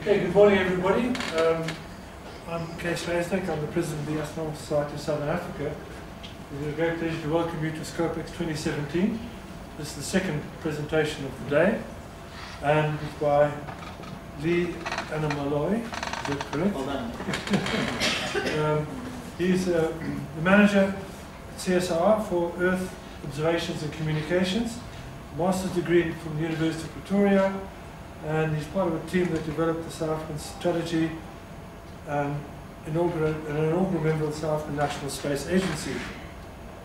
Okay, good morning everybody. Um, I'm Kees Leisnik, I'm the President of the Astronomical Society of Southern Africa. It's a great pleasure to welcome you to ScopeX 2017. This is the second presentation of the day, and it's by Lee Annamalai. Is that correct? Well. Um, he's uh, the manager at CSIR for Earth Observations and Communications, master's degree from the University of Pretoria, and he's part of a team that developed the South African strategy and inaugural, an inaugural member of the South African National Space Agency,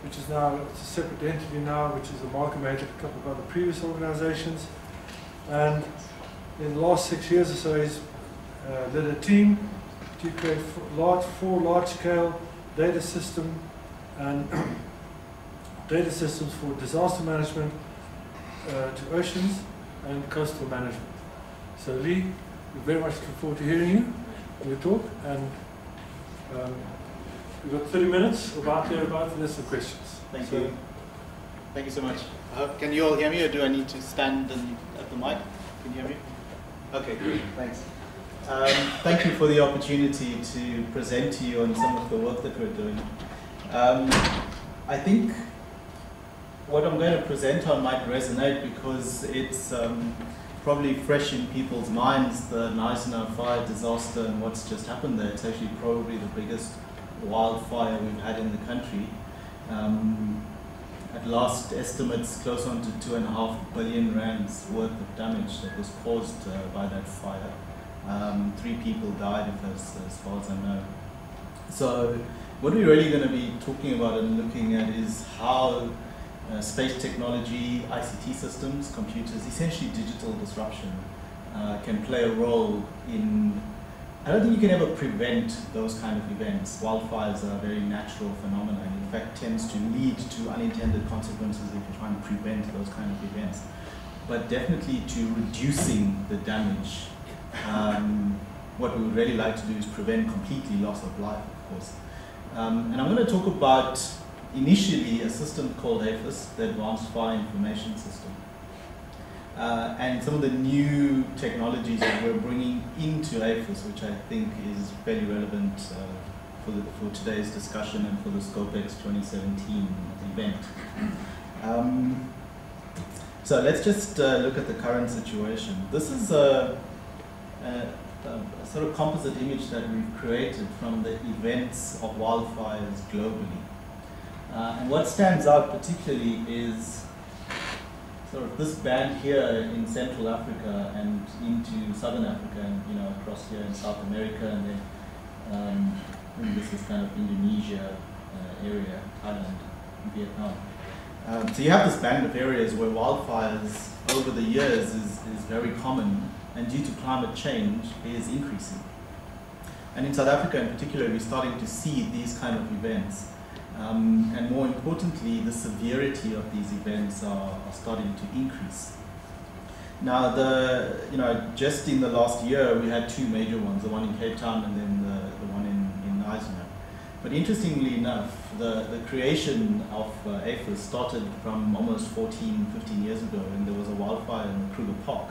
which is now a separate entity now, which is amalgamated a couple of other previous organizations. And in the last six years or so, he's uh, led a team to create large, four large-scale data system and data systems for disaster management uh, to oceans and coastal management. So Lee, we very much look forward to hearing you and your talk. And um, we've got 30 minutes, about thereabouts, and there's some questions. Thank So- you. Thank you so much. Uh, can you all hear me or do I need to stand and, at the mic? Can you hear me? Okay, great. Thanks. Um, thank you for the opportunity to present to you on some of the work that we're doing. Um, I think what I'm going to present on might resonate because it's um, probably fresh in people's minds, the Knysna fire disaster and what's just happened there. It's actually probably the biggest wildfire we've had in the country. Um, at last estimates, close on to two and a half billion rands worth of damage that was caused uh, by that fire. Um, three people died, as, as far as I know. So, what we're really going to be talking about and looking at is how uh, space technology, ICT systems, computers, essentially digital disruption, uh, can play a role in. I don't think you can ever prevent those kind of events. Wildfires are a very natural phenomenon. In fact, tends to lead to unintended consequences if you try and prevent those kind of events. But definitely to reducing the damage. Um, what we would really like to do is prevent completely loss of life, of course. Um, and I'm going to talk about initially a system called AFIS, the Advanced Fire Information System. Uh, and some of the new technologies that we're bringing into AFIS, which I think is fairly relevant uh, for, the, for today's discussion and for the ScopeX 2017 event. Um, so let's just uh, look at the current situation. This is a, a, a sort of composite image that we've created from the events of wildfires globally. Uh, and what stands out particularly is sort of this band here in Central Africa and into Southern Africa and you know across here in South America and then um, this is kind of Indonesia uh, area, Thailand, Vietnam. Um, so you have this band of areas where wildfires over the years is, is very common and due to climate change is increasing. And in South Africa in particular, we're starting to see these kind of events. Um, and more importantly, the severity of these events are, are starting to increase. Now, the you know just in the last year, we had two major ones: the one in Cape Town and then the, the one in in Knysna. But interestingly enough, the, the creation of uh, started from almost 14, 15 years ago, and there was a wildfire in Kruger Park.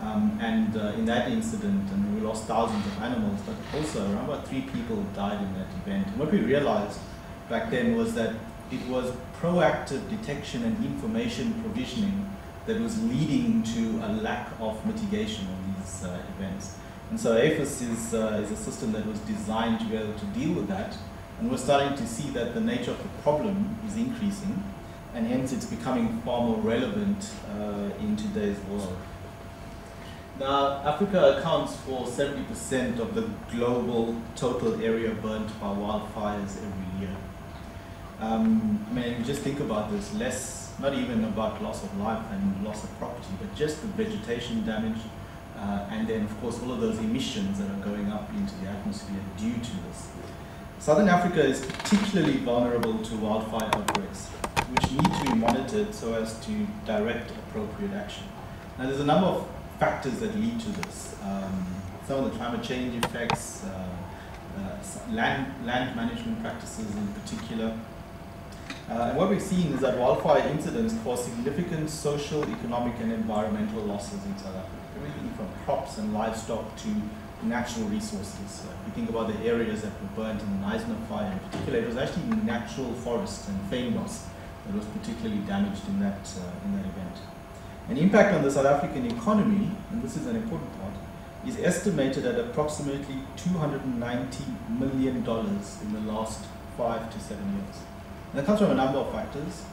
Um, and uh, in that incident, and we lost thousands of animals, but also around about three people died in that event. And what we realized back then was that it was proactive detection and information provisioning that was leading to a lack of mitigation of these uh, events. And so AFIS is, uh, is a system that was designed to be able to deal with that. And we're starting to see that the nature of the problem is increasing, and hence it's becoming far more relevant uh, in today's world. Now, Africa accounts for 70% of the global total area burnt by wildfires every year. Um, I mean, just think about this, less, not even about loss of life and loss of property, but just the vegetation damage, uh, and then of course all of those emissions that are going up into the atmosphere due to this. Southern Africa is particularly vulnerable to wildfire outbreaks, which need to be monitored so as to direct appropriate action. Now there's a number of factors that lead to this. Um, some of the climate change effects, uh, uh, land, land management practices in particular, uh, and what we've seen is that wildfire incidents cause significant social, economic, and environmental losses in South Africa. Everything from crops and livestock to natural resources. Uh, if you think about the areas that were burnt in the Knysna fire in particular, it was actually natural forests and fynbos that was particularly damaged in that, uh, in that event. An impact on the South African economy, and this is an important part, is estimated at approximately $290 million in the last five to seven years. And that comes from a number of factors.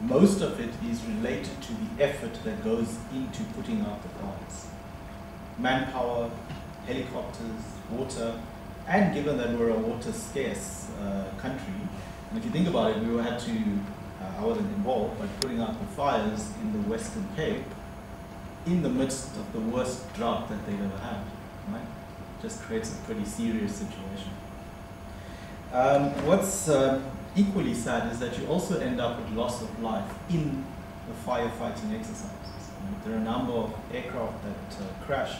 Most of it is related to the effort that goes into putting out the fires. Manpower, helicopters, water, and given that we're a water scarce uh, country, and if you think about it, we had to, uh, I wasn't involved, but putting out the fires in the Western Cape in the midst of the worst drought that they've ever had, right? Just creates a pretty serious situation. Um, what's uh, equally sad is that you also end up with loss of life in the firefighting exercises. There are a number of aircraft that uh, crash,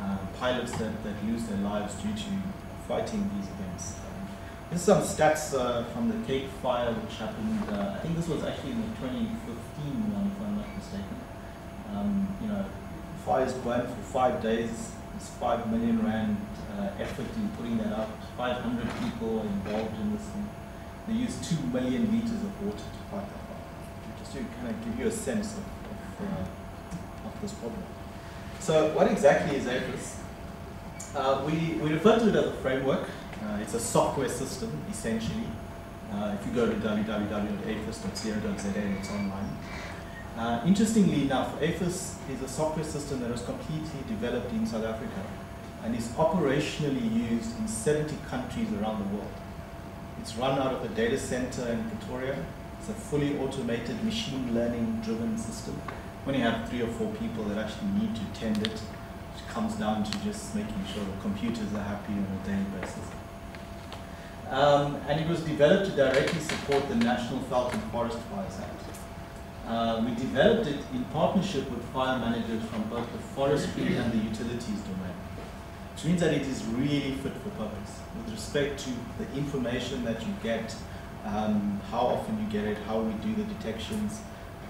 uh, pilots that, that lose their lives due to fighting these events. Um, this is some stats uh, from the Cape Fire which happened, uh, I think this was actually in the 2015 one if I'm not mistaken. Um, you know, fires burned for five days. It's five million rand uh, effort in putting that out. 500 people involved in this thing. They use two million liters of water to fight that fire. Just to kind of give you a sense of, of, uh, of this problem. So what exactly is AFIS? Uh, we, we refer to it as a framework. Uh, it's a software system, essentially. Uh, if you go to www.afis.co.za, it's online. Uh, interestingly enough, AFIS is a software system that was completely developed in South Africa and is operationally used in 70 countries around the world. It's run out of a data center in Pretoria. It's a fully automated machine learning driven system. When you have three or four people that actually need to tend it, it comes down to just making sure the computers are happy on a daily basis. Um, and it was developed to directly support the National and Forest Fires Act. Uh, we developed it in partnership with fire managers from both the forestry and the utilities domain, which means that it is really fit for purpose with respect to the information that you get, um, how often you get it, how we do the detections,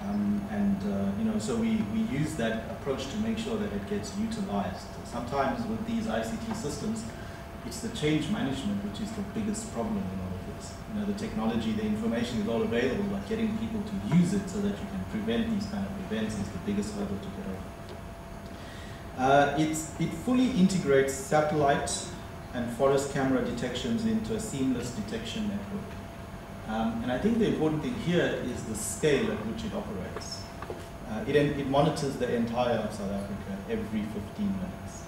um, and uh, you know, so we, we use that approach to make sure that it gets utilized. Sometimes with these ICT systems, it's the change management which is the biggest problem in all of this. You know, the technology, the information is all available, but getting people to use it so that you can prevent these kind of events is the biggest hurdle to get over. Uh, it fully integrates satellite and forest camera detections into a seamless detection network. Um, and I think the important thing here is the scale at which it operates. Uh, it, it monitors the entire of South Africa every 15 minutes.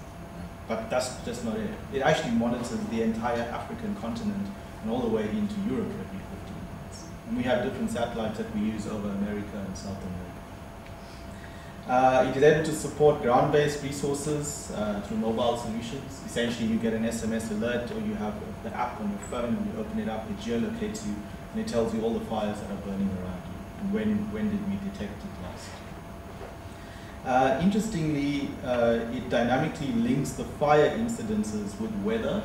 But that's just not it. It actually monitors the entire African continent and all the way into Europe every 15 minutes. And we have different satellites that we use over America and South America. Uh, it is able to support ground-based resources uh, through mobile solutions. Essentially, you get an SMS alert or you have the app on your phone and you open it up, it geolocates you, and it tells you all the fires that are burning around you and when, when did we detect it last. Uh, interestingly, uh, it dynamically links the fire incidences with weather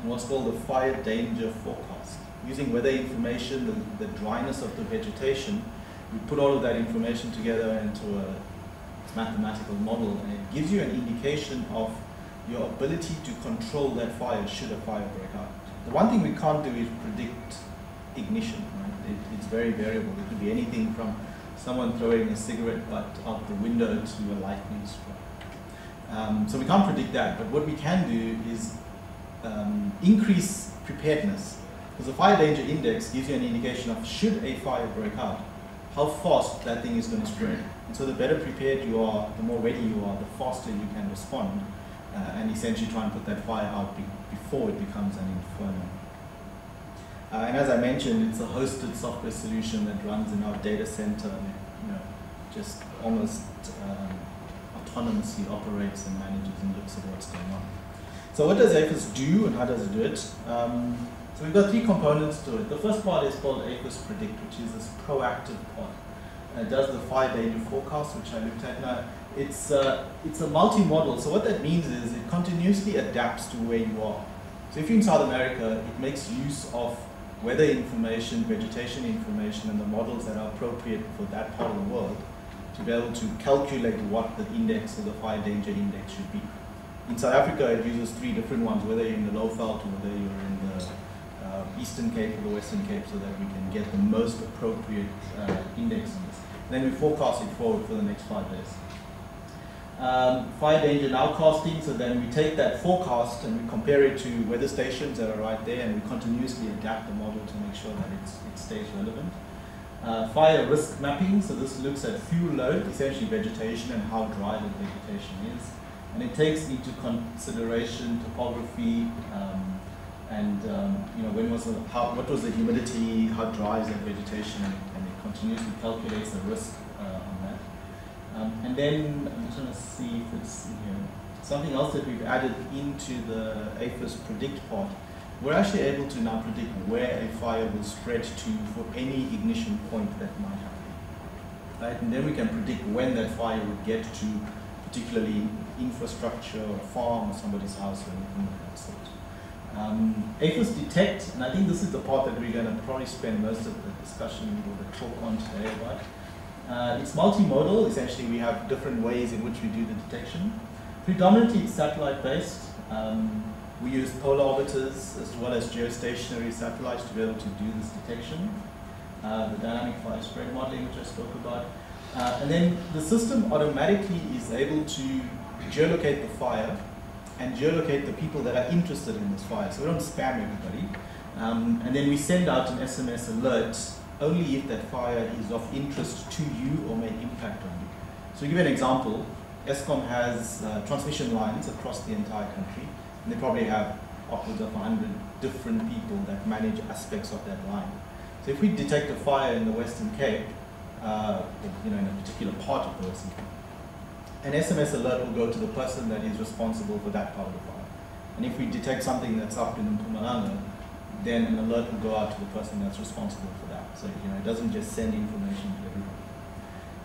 and what's called the fire danger forecast. Using weather information, the, the dryness of the vegetation, we put all of that information together into a mathematical model and it gives you an indication of your ability to control that fire should a fire break out. The one thing we can't do is predict ignition. Right? It, it's very variable. It could be anything from someone throwing a cigarette butt out the window to a lightning strike. Um, so we can't predict that, but what we can do is um, increase preparedness. Because the fire danger index gives you an indication of should a fire break out, how fast that thing is going to spread. And so the better prepared you are, the more ready you are, the faster you can respond uh, and essentially try and put that fire out be before it becomes an inferno. Uh, and as I mentioned, it's a hosted software solution that runs in our data center and you know, just almost um, autonomously operates and manages and looks at what's going on. So what does AFIS do and how does it do it? Um, so we've got three components to it. The first part is called AFIS Predict, which is this proactive part. It does the five danger forecast, which I looked at now. It's, uh, it's a multi-model. So what that means is it continuously adapts to where you are. So if you're in South America, it makes use of weather information, vegetation information, and the models that are appropriate for that part of the world to be able to calculate what the index or the fire danger index should be. In South Africa, it uses three different ones, whether you're in the low Lowveld or whether you're in the Eastern Cape or the Western Cape, so that we can get the most appropriate uh, index on this. Then we forecast it forward for the next five days. Um, fire danger nowcasting, so then we take that forecast and we compare it to weather stations that are right there and we continuously adapt the model to make sure that it stays relevant. Uh, fire risk mapping, so this looks at fuel load, essentially vegetation and how dry the vegetation is. And it takes into consideration topography um, was how, what was the humidity, how dry is that vegetation, and, and it continuously calculates the risk uh, on that. Um, and then I'm just going to see if it's. Something else that we've added into the AFIS predict part we're actually able to now predict where a fire will spread to for any ignition point that might happen. Right? And then we can predict when that fire would get to particularly infrastructure or farm or somebody's house or anything of that sort. Um, AFIS detect, and I think this is the part that we're going to probably spend most of the discussion or the talk on today, right? Uh, it's multimodal, essentially we have different ways in which we do the detection. Predominantly it's satellite based. Um, we use polar orbiters as well as geostationary satellites to be able to do this detection. Uh, the dynamic fire spread modeling, which I spoke about. Uh, and then the system automatically is able to geolocate the fire and geolocate the people that are interested in this fire. So we don't spam everybody. Um, and then we send out an SMS alert only if that fire is of interest to you or may impact on you. So to give you an example, Eskom has uh, transmission lines across the entire country. And they probably have upwards of 100 different people that manage aspects of that line. So if we detect a fire in the Western Cape, uh, you know, in a particular part of the Western Cape, an SMS alert will go to the person that is responsible for that part of the fire. And if we detect something that's up in Mpumalanga, then an alert will go out to the person that's responsible for that. So you know, it doesn't just send information to everybody.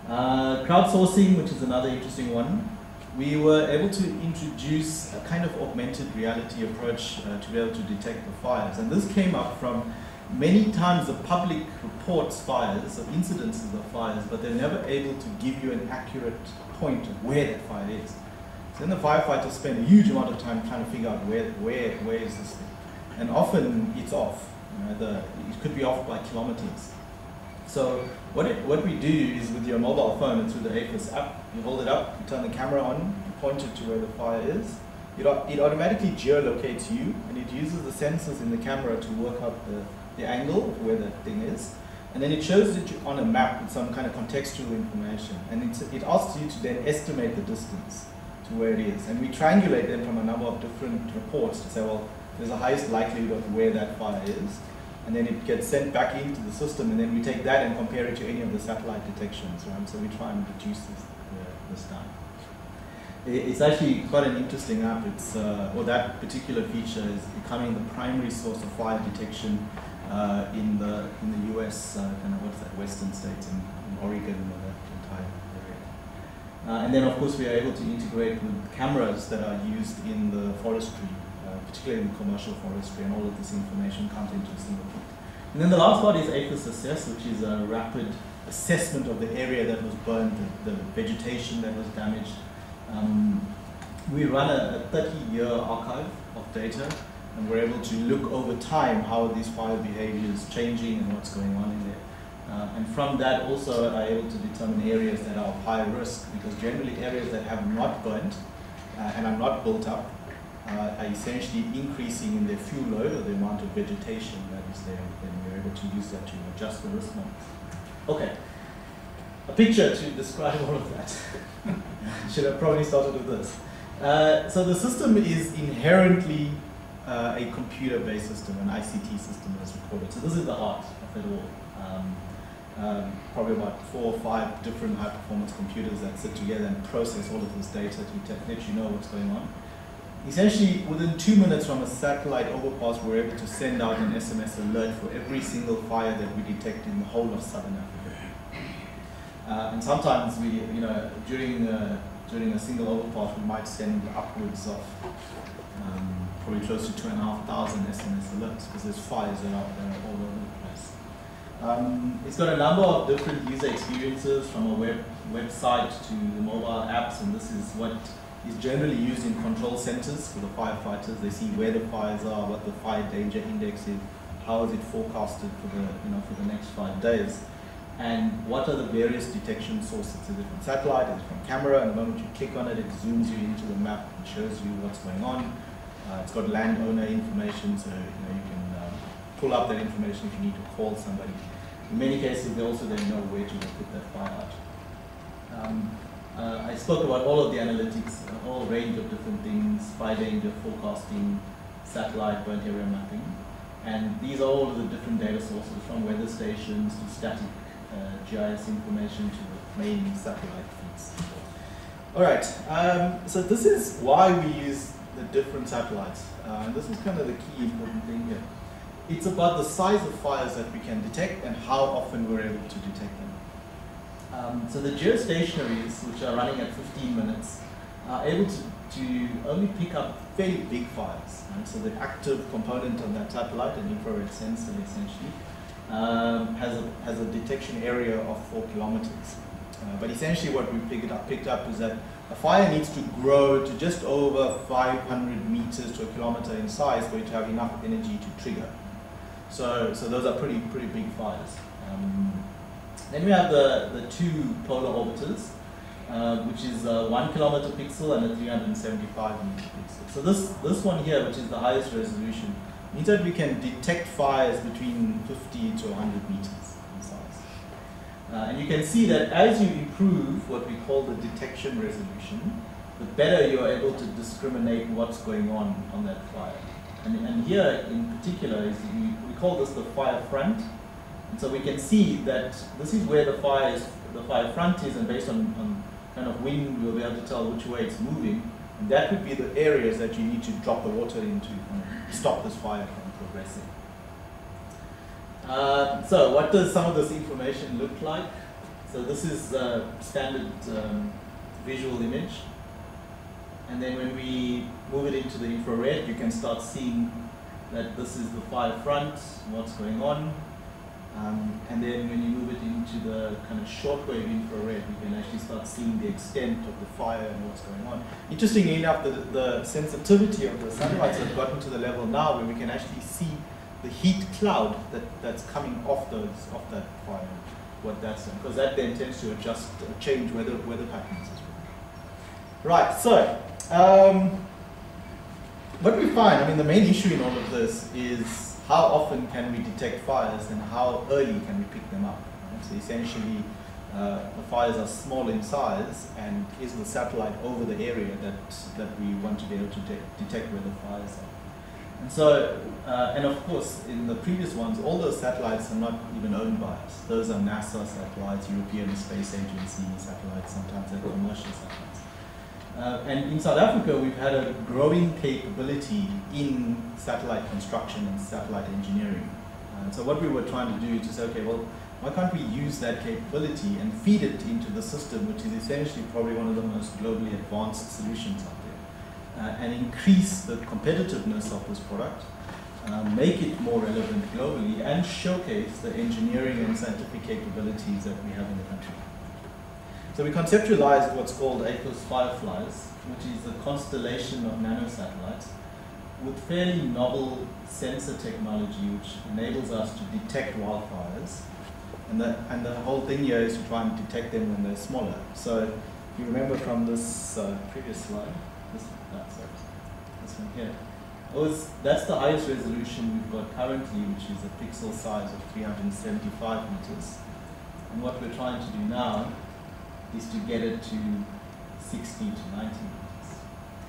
Uh, crowdsourcing, which is another interesting one we were able to introduce a kind of augmented reality approach uh, to be able to detect the fires. And this came up from many times the public reports fires or incidences of fires, but they're never able to give you an accurate point of where that fire is. So then the firefighters spend a huge amount of time trying to figure out where, where, where is this thing. And often it's off. You know, the, it could be off by kilometers. So what, it, what we do is with your mobile phone and through the AFIS app, you hold it up, you turn the camera on, you point it to where the fire is. It, it automatically geolocates you and it uses the sensors in the camera to work out the, the angle where that thing is. And then it shows it on a map with some kind of contextual information. And it asks you to then estimate the distance to where it is. And we triangulate them from a number of different reports to say, well, there's the highest likelihood of where that fire is and then it gets sent back into the system, and then we take that and compare it to any of the satellite detections, right? So we try and reduce this, this down. It's actually quite an interesting app. It's, uh, well, that particular feature is becoming the primary source of fire detection uh, in the in the U.S. Uh, kind of what's that Western states in, in Oregon or that entire area. Uh, and then, of course, we are able to integrate with cameras that are used in the forestry particularly in commercial forestry, and all of this information comes into a single point. And then the last part is AFIS Assess, which is a rapid assessment of the area that was burned, the, the vegetation that was damaged. Um, we run a 30-year archive of data, and we're able to look over time how these fire behavior is changing and what's going on in there. Uh, and from that also are able to determine areas that are of high risk, because generally areas that have not burnt uh, and are not built up uh, are essentially increasing in their fuel load or the amount of vegetation that is there, then we're able to use that to adjust the risk model. Okay, a picture to describe all of that. Should have probably started with this. Uh, so the system is inherently uh, a computer-based system, an ICT system as we call it. So this is the heart of it all. Um, um, probably about four or five different high-performance computers that sit together and process all of this data to let you know what's going on. Essentially, within two minutes from a satellite overpass, we're able to send out an SMS alert for every single fire that we detect in the whole of southern Africa. Uh, and sometimes we, you know, during uh, during a single overpass, we might send upwards of probably close to two and a half thousand SMS alerts because there's fires that are all over the place. Um, it's got a number of different user experiences from a web website to the mobile apps, and this is what is generally used in control centers for the firefighters. They see where the fires are, what the fire danger index is, how is it forecasted for the you know for the next five days, and what are the various detection sources. Is it from satellite? Is it from camera? And the moment you click on it, it zooms you into the map and shows you what's going on. Uh, it's got landowner information, so you know you can um, pull up that information if you need to call somebody. In many cases, they also then know where to put that fire out. Um, uh, I spoke about all of the analytics, a whole range of different things, fire danger forecasting, satellite burnt area mapping. And these are all of the different data sources from weather stations to static uh, GIS information to the main satellite feeds. All right, um, so this is why we use the different satellites. Uh, and this is kind of the key important thing here. It's about the size of fires that we can detect and how often we're able to detect them. Um, so the geostationaries, which are running at 15 minutes, are able to, to only pick up fairly big fires. So the active component on that satellite, an infrared sensor essentially, um, has, a, has a detection area of 4 kilometers. Uh, but essentially what we picked up, picked up is that a fire needs to grow to just over 500 meters to a kilometer in size for it to have enough energy to trigger. So, so those are pretty, pretty big fires. Um, then we have the, the two polar orbiters, uh, which is a one kilometer pixel and a 375 meter pixel. So this, this one here, which is the highest resolution, means that we can detect fires between 50 to 100 meters. Uh, and you can see that as you improve what we call the detection resolution, the better you're able to discriminate what's going on on that fire. And, and here in particular, is we, we call this the fire front. And so we can see that this is where the fire is, the fire front is, and based on, on kind of wind, we'll be able to tell which way it's moving. And that would be the areas that you need to drop the water into to stop this fire from progressing. Uh, so what does some of this information look like? So this is a standard um, visual image. And then when we move it into the infrared, you can start seeing that this is the fire front, what's going on. Um, and then when you move it into the kind of shortwave infrared, you can actually start seeing the extent of the fire and what's going on. Interestingly enough, the, the sensitivity of the satellites have gotten to the level now where we can actually see the heat cloud that, that's coming off those off that fire, what that's because that then tends to adjust, uh, change weather weather patterns as well. Right. So um, what we find, I mean, the main issue in all of this is how often can we detect fires and how early can we pick them up. Right? So essentially. Uh, the fires are small in size, and is the satellite over the area that, that we want to be able to de detect where the fires are. And so, uh, and of course, in the previous ones, all those satellites are not even owned by us. Those are NASA satellites, European Space Agency satellites, sometimes they're commercial satellites. Uh, and in South Africa, we've had a growing capability in satellite construction and satellite engineering. Uh, so what we were trying to do is to say, okay, well, why can't we use that capability and feed it into the system, which is essentially probably one of the most globally advanced solutions out and increase the competitiveness of this product, uh, make it more relevant globally, and showcase the engineering and scientific capabilities that we have in the country. So we conceptualized what's called AFIS Fireflies, which is a constellation of nanosatellites with fairly novel sensor technology which enables us to detect wildfires. And the, and the whole thing here is to try and detect them when they're smaller. So if you remember from this uh, previous slide. This here. Was, that's the highest resolution we've got currently, which is a pixel size of 375 meters. And what we're trying to do now is to get it to 60 to 90 meters.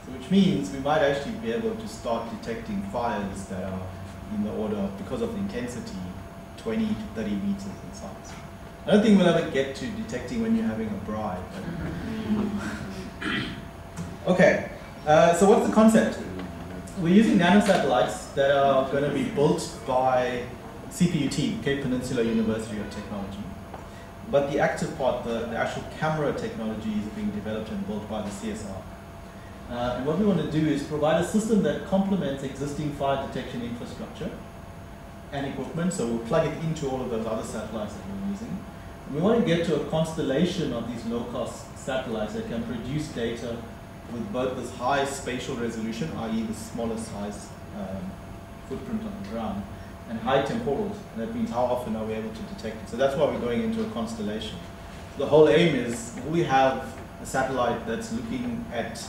So which means we might actually be able to start detecting fires that are in the order of, because of the intensity, 20 to 30 meters in size. I don't think we'll ever get to detecting when you're having a bribe. okay, uh, so what's the concept? We're using nanosatellites that are going to be built by CPUT, Cape Peninsula University of Technology. But the active part, the, the actual camera technology is being developed and built by the CSIR. Uh, and what we want to do is provide a system that complements existing fire detection infrastructure and equipment, so we'll plug it into all of those other satellites that we're using. We want to get to a constellation of these low-cost satellites that can produce data with both this high spatial resolution, i.e. the smallest size um, footprint on the ground, and high temporals. And that means how often are we able to detect it. So that's why we're going into a constellation. The whole aim is we have a satellite that's looking at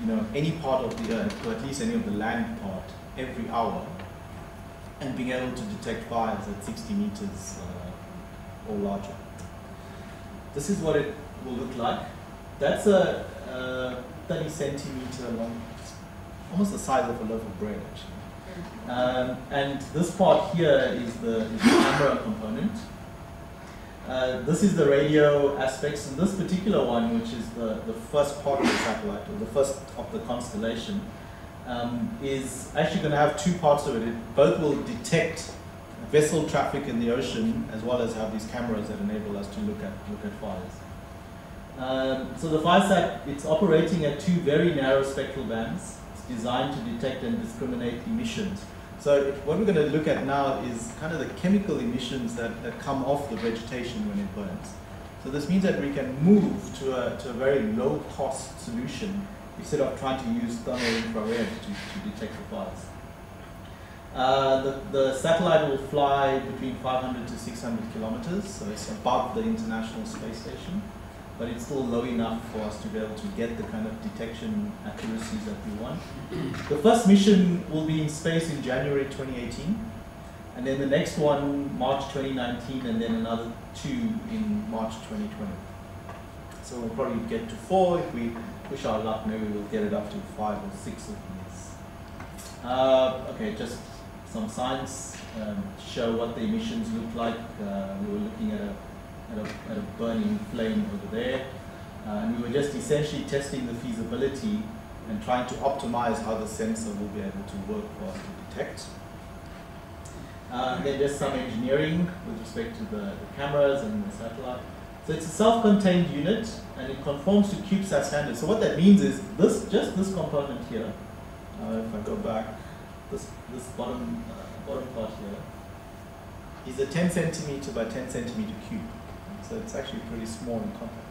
you know any part of the Earth, or at least any of the land part, every hour, and being able to detect fires at 60 meters uh, or larger. This is what it will look like. That's a, a 30 centimeter long, almost the size of a loaf of bread actually. Um, and this part here is the, is the camera component. Uh, this is the radio aspects, and this particular one, which is the, the first part of the satellite, or the first of the constellation, um, is actually going to have two parts of it. It both will detect vessel traffic in the ocean, as well as have these cameras that enable us to look at, look at fires. Um, so the FireSat, it's operating at two very narrow spectral bands. It's designed to detect and discriminate emissions. So what we're going to look at now is kind of the chemical emissions that, that come off the vegetation when it burns. So this means that we can move to a, to a very low cost solution instead of trying to use thermal infrared to, to detect the fires. Uh, the, the satellite will fly between 500 to 600 kilometers, so it's above the International Space Station but it's still low enough for us to be able to get the kind of detection accuracies that we want. The first mission will be in space in January 2018, and then the next one March 2019, and then another two in March 2020. So we'll probably get to four. If we push our luck, maybe we'll get it up to five or six of these. Uh, okay, just some science um, show what the emissions look like. Uh, we were looking at a at a, at a burning flame over there. Uh, and we were just essentially testing the feasibility and trying to optimize how the sensor will be able to work for us to detect. Uh, then there's some engineering with respect to the, the, cameras and the satellite. So it's a self-contained unit and it conforms to CubeSat standards. So what that means is this, just this component here, uh, if I go back, this, this bottom, uh, bottom part here, is a 10 centimeter by 10 centimeter cube so it's actually pretty small in compact.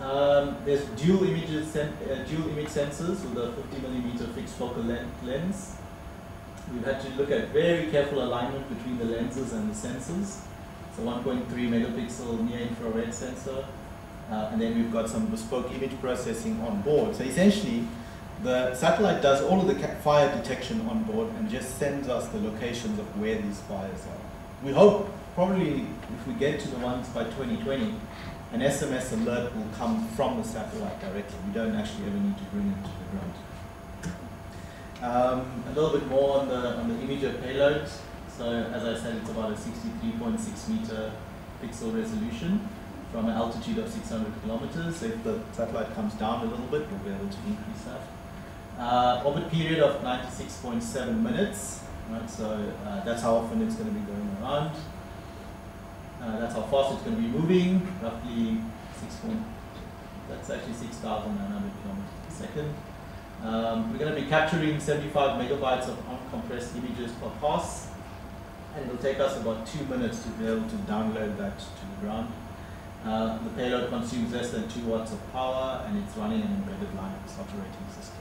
Um, there's dual, images uh, dual image sensors with a 50 millimeter fixed focal lens. We've had to look at very careful alignment between the lenses and the sensors. So 1.3 megapixel near infrared sensor. Uh, and then we've got some bespoke image processing on board. So essentially, the satellite does all of the fire detection on board and just sends us the locations of where these fires are. We hope probably if we get to the ones by 2020, an SMS alert will come from the satellite directly. We don't actually ever need to bring it to the ground. Um, a little bit more on the, on the imager payload. So as I said, it's about a 63.6 meter pixel resolution from an altitude of 600 kilometers. So if the satellite comes down a little bit, we'll be able to increase that. Uh, orbit period of 96.7 minutes. Right, so uh, that's how often it's going to be going around. Uh, that's how fast it's going to be moving, roughly 6 point, that's actually 6,900 kilometers per second. Um, we're going to be capturing 75 megabytes of uncompressed images per pass, and it'll take us about two minutes to be able to download that to the ground. Uh, the payload consumes less than 2 watts of power, and it's running an embedded Linux operating system.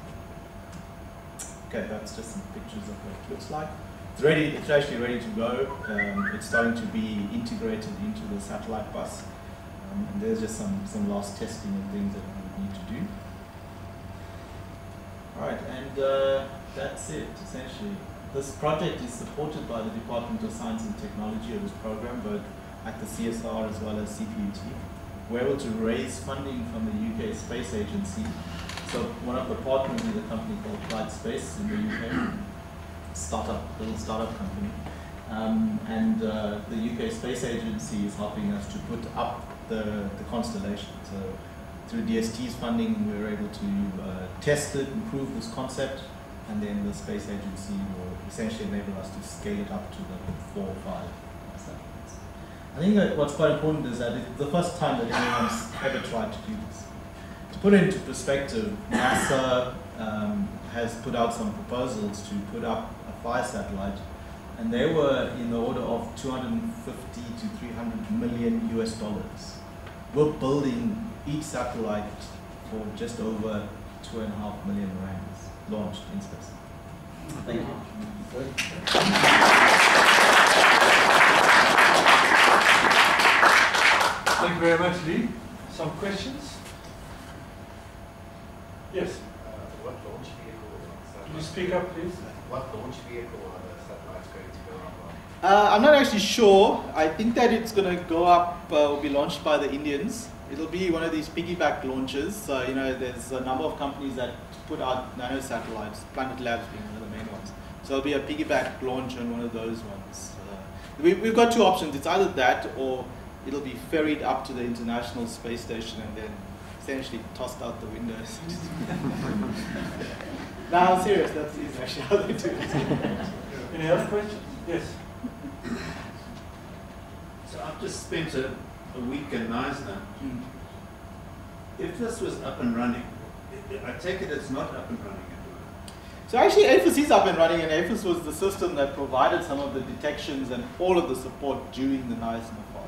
Okay, that's just some pictures of what it looks like. It's ready. It's actually ready to go. Um, it's starting to be integrated into the satellite bus, um, and there's just some some last testing and things that we need to do. All right, and uh, that's it essentially. This project is supported by the Department of Science and Technology of this program, both at the CSIR as well as CPUT. We're able to raise funding from the UK Space Agency. So one of the partners is a company called Clyde Space in the UK startup, little startup company. Um, and uh, the UK Space Agency is helping us to put up the, the constellation. So through DST's funding, we were able to uh, test it, improve this concept, and then the Space Agency will essentially enable us to scale it up to the four or five satellites. I think what's quite important is that it's the first time that anyone's ever tried to do this. To put it into perspective, NASA um, has put out some proposals to put up fire satellite and they were in the order of 250 to 300 million US dollars. We're building each satellite for just over two and a half million rands launched in space. Thank you. Thank you very much, Lee. Some questions? Yes. Uh, what launch vehicle? Can you speak up, please? What launch vehicle are the satellites going to go up on? Uh, I'm not actually sure. I think that it's going to go up, uh, will be launched by the Indians. It'll be one of these piggyback launches. So, you know, there's a number of companies that put out nano satellites, Planet Labs being one of the main ones. So it'll be a piggyback launch on one of those ones. Uh, we, we've got two options. It's either that or it'll be ferried up to the International Space Station and then essentially tossed out the windows. no, I'm serious. That's actually how they do it. Any other questions? Yes. So I've just spent a, a week in Knysna. Mm. If this was up and running, I take it it's not up and running at the moment. So actually AFIS is up and running and AFIS was the system that provided some of the detections and all of the support during the Knysna fire.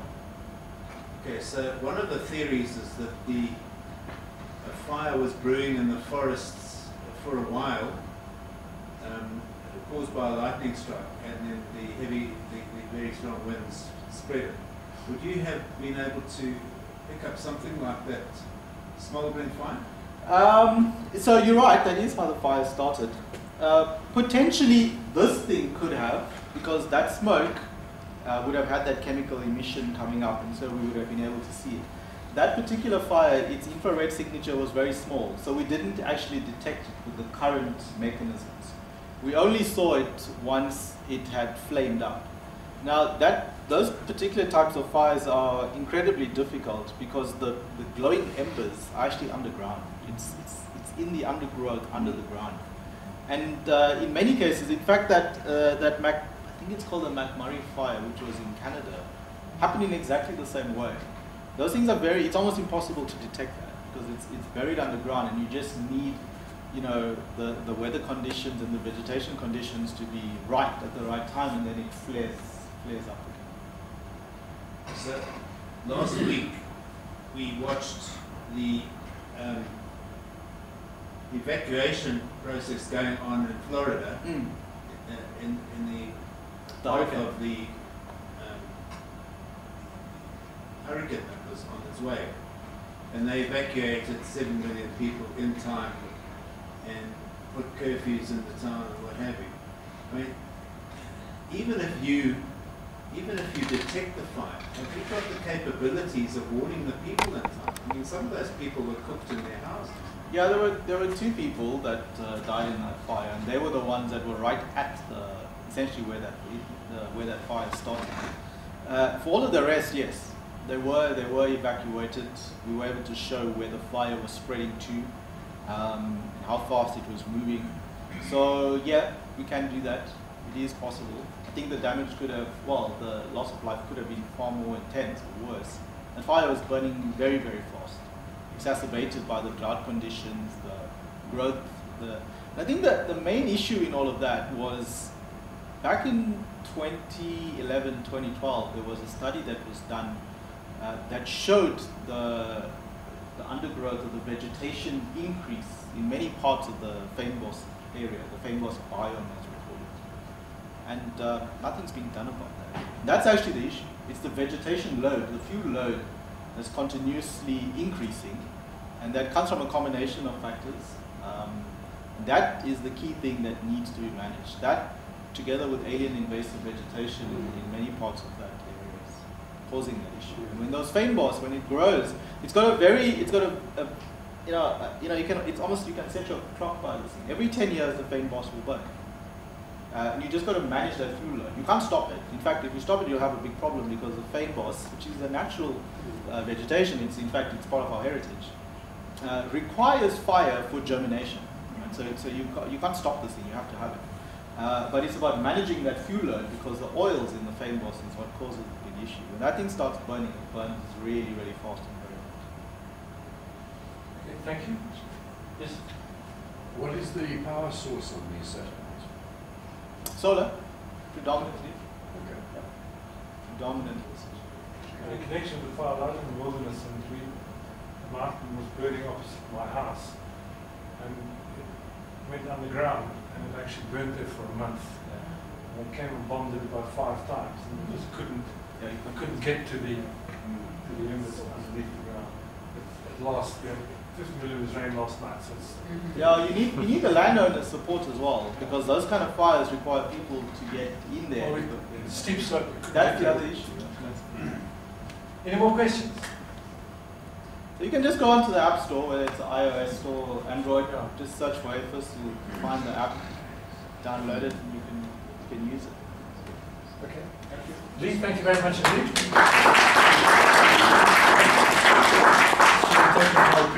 Okay, so one of the theories is that the a fire was brewing in the forests for a while, um, caused by a lightning strike, and then the heavy, the, the very strong winds spread it. Would you have been able to pick up something like that smaller smoldering fire? Um, so you're right, that is how the fire started. Uh, potentially this thing could have, because that smoke uh, would have had that chemical emission coming up, and so we would have been able to see it. That particular fire, its infrared signature was very small, so we didn't actually detect it with the current mechanisms. We only saw it once it had flamed up. Now, that those particular types of fires are incredibly difficult because the, the glowing embers are actually underground. It's, it's, it's in the undergrowth, under the ground. And uh, in many cases, in fact, that, uh, that Mac I think it's called the McMurray fire, which was in Canada, happened in exactly the same way. Those things are very, it's almost impossible to detect that because it's, it's buried underground and you just need, you know, the, the weather conditions and the vegetation conditions to be right at the right time and then it flares, flares up again. So last week we watched the um, evacuation process going on in Florida mm. in, in the part of the um, hurricane that was on its way. And they evacuated 7 million people in time and put curfews in the town and what have you. I mean, even if you even if you detect the fire, have you got the capabilities of warning the people in time? I mean, some of those people were cooked in their houses. Yeah, there were there were two people that uh, died in that fire, and they were the ones that were right at the essentially where that uh, where that fire started. Uh, for all of the rest, yes, they were they were evacuated. We were able to show where the fire was spreading to, um, how fast it was moving. So yeah, we can do that. It is possible. I think the damage could have, well, the loss of life could have been far more intense or worse. The fire was burning very, very fast, exacerbated by the drought conditions, the growth. The, I think that the main issue in all of that was Back in 2011, 2012, there was a study that was done uh, that showed the, the undergrowth of the vegetation increase in many parts of the Fynbos area, the Fynbos biome as we call it. And uh, nothing's being done about that. That's actually the issue. It's the vegetation load, the fuel load that's continuously increasing, and that comes from a combination of factors. Um, that is the key thing that needs to be managed. That together with alien invasive vegetation in, in many parts of that causing that issue. And when those fynbos, when it grows, it's got a very, it's got a, a you know, uh, you know, you can, it's almost, you can set your clock by this thing. Every 10 years the fynbos will burn. Uh, and you just got to manage that fuel load. You can't stop it. In fact, if you stop it, you'll have a big problem because the fynbos, which is a natural uh, vegetation, it's in fact, it's part of our heritage, uh, requires fire for germination. Right? So, so you, you can't stop this thing, you have to have it. Uh, but it's about managing that fuel load because the oils in the fynbos is what causes the issue. When that thing starts burning, it burns really, really fast and very hot. Okay, thank you. Yes? What is the power source on these satellites? Solar. predominantly. Okay. Yeah. Predominantly. And a connection with fire out in the wilderness and we, the mountain was burning opposite my house. And it went underground and it actually burnt there for a month. And I came and bombed it about five times and we just couldn't, I couldn't get to the, to the embers underneath the ground. At last, we had 50 millimeters rain last night, so it's, mm-hmm. Yeah, you need you need the landowner support as well because those kind of fires require people to get in there. well, we, steep slope. That's the other issue. Any more questions? So you can just go onto the App Store, whether it's iOS store or Android. Yeah. Just search for it first. You find the app, download it, and you can you can use it. Okay. Lee, thank you very much indeed.